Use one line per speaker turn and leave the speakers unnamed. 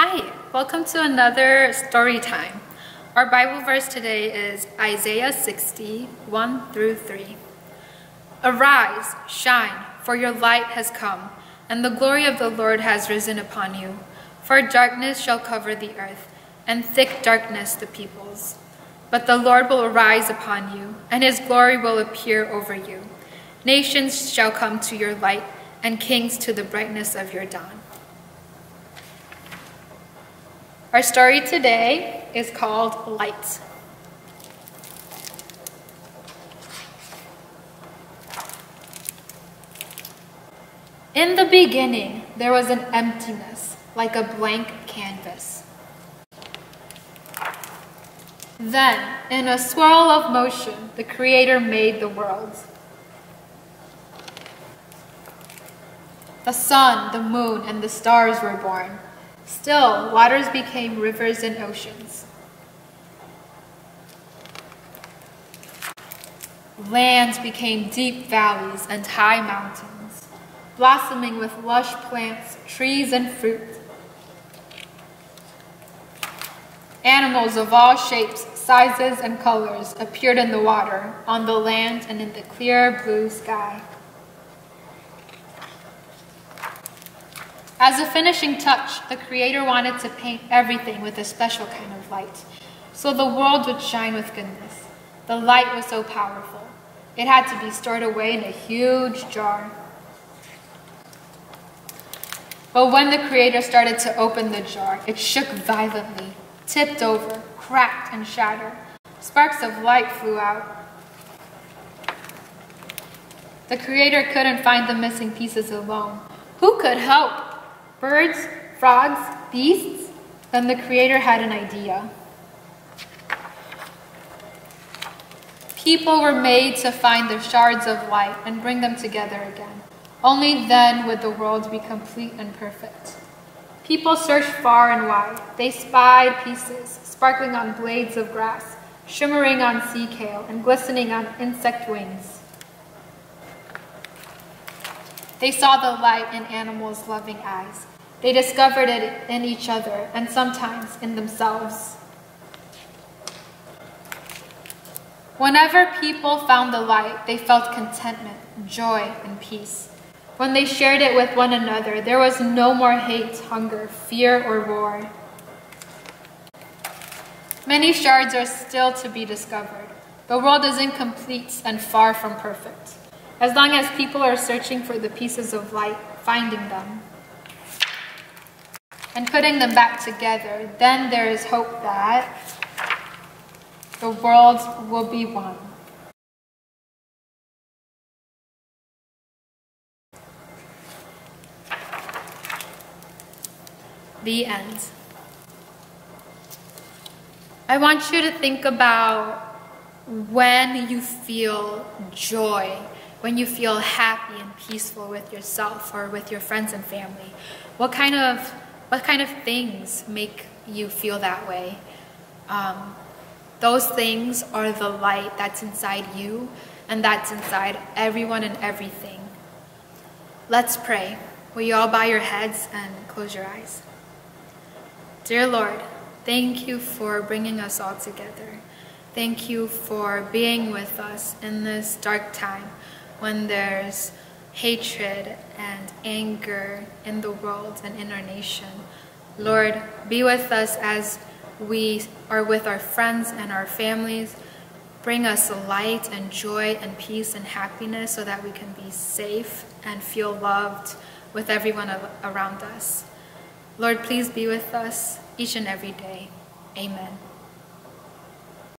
Hi, welcome to another story time. Our Bible verse today is Isaiah 60, 1 through 3. Arise, shine, for your light has come, and the glory of the Lord has risen upon you. For darkness shall cover the earth, and thick darkness the peoples. But the Lord will arise upon you, and his glory will appear over you. Nations shall come to your light, and kings to the brightness of your dawn. Our story today is called Light. In the beginning, there was an emptiness, like a blank canvas. Then, in a swirl of motion, the Creator made the worlds. The sun, the moon, and the stars were born. Still, waters became rivers and oceans. Lands became deep valleys and high mountains, blossoming with lush plants, trees, and fruit. Animals of all shapes, sizes, and colors appeared in the water, on the land, and in the clear blue sky. As a finishing touch, the Creator wanted to paint everything with a special kind of light, so the world would shine with goodness. The light was so powerful, it had to be stored away in a huge jar. But when the Creator started to open the jar, it shook violently, tipped over, cracked, and shattered. Sparks of light flew out. The Creator couldn't find the missing pieces alone. Who could help? Birds, frogs, beasts? Then the Creator had an idea. People were made to find the shards of light and bring them together again. Only then would the world be complete and perfect. People searched far and wide. They spied pieces, sparkling on blades of grass, shimmering on sea kale, and glistening on insect wings. They saw the light in animals' loving eyes. They discovered it in each other and sometimes in themselves. Whenever people found the light, they felt contentment, joy, and peace. When they shared it with one another, there was no more hate, hunger, fear, or war. Many shards are still to be discovered. The world is incomplete and far from perfect. As long as people are searching for the pieces of light, finding them, and putting them back together, then there is hope that the world will be one. The end. I want you to think about when you feel joy, when you feel happy and peaceful with yourself or with your friends and family. What kind of what kind of things make you feel that way? Um, those things are the light that's inside you and that's inside everyone and everything. Let's pray. Will you all bow your heads and close your eyes? Dear Lord, thank you for bringing us all together. Thank you for being with us in this dark time when there's hatred and anger in the world and in our nation. Lord, be with us as we are with our friends and our families. Bring us light and joy and peace and happiness so that we can be safe and feel loved with everyone around us. Lord, please be with us each and every day. Amen.